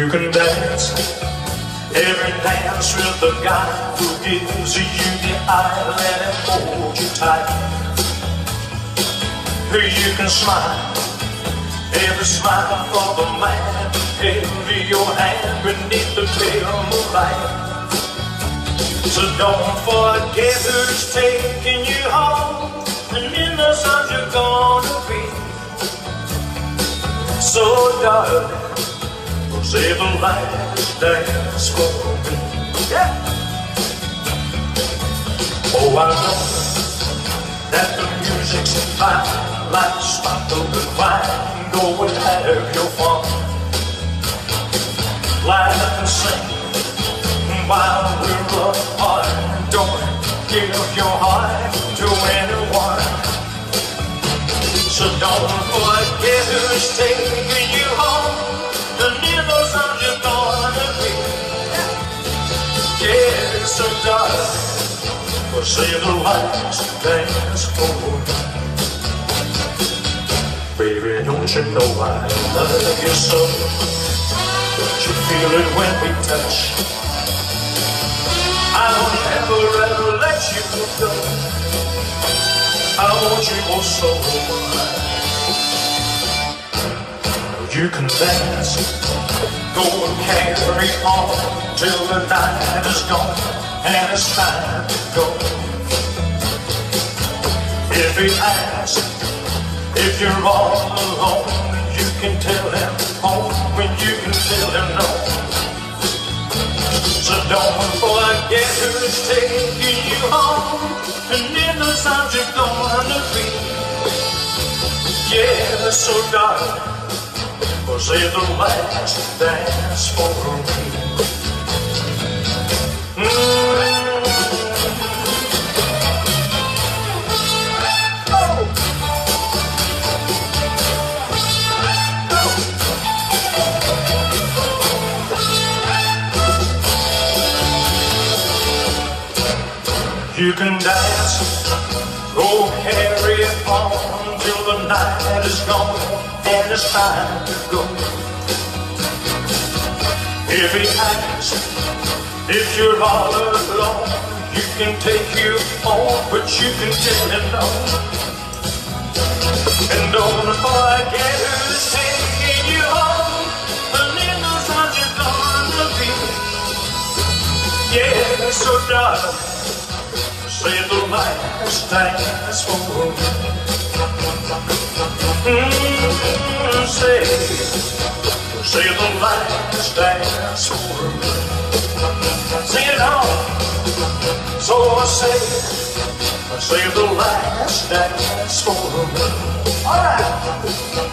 Every dance with the guy who gives you the eye, let him hold you tight. Who you can smile, every smile for the man, every your hand beneath the pale moonlight. So don't forget who's taking you home, and in the sun you're gonna be. So darling. Save the last dance for me. Yeah. Oh, I know that the music's fine, like sparkling wine. Go and have your fun. Laugh and sing while we're apart. Don't give your heart to anyone. So don't forget who's taking you For say the last dance for me Baby, don't you know I love you so? Don't you feel it when we touch? I'll never ever let you go. I want you oh so You can dance Go and carry on till the night is gone and it's time to go. If he asks if you're all alone, you can tell him home when you can tell him no. So don't forget who's taking you home, and in the sound you're gonna be. Yeah, so darling, for say the last dance for me. You can dance, go carry on till the night is gone and it's time to go. If he asks if you're all alone, you can take you home, but you can tell him no. And don't forget who's taking you home, the little son you're gonna be. Yeah, so darling say the last dance for me. Mm, say, say the last dance for me. Sing it on. So I say, say the last dance for me. All right.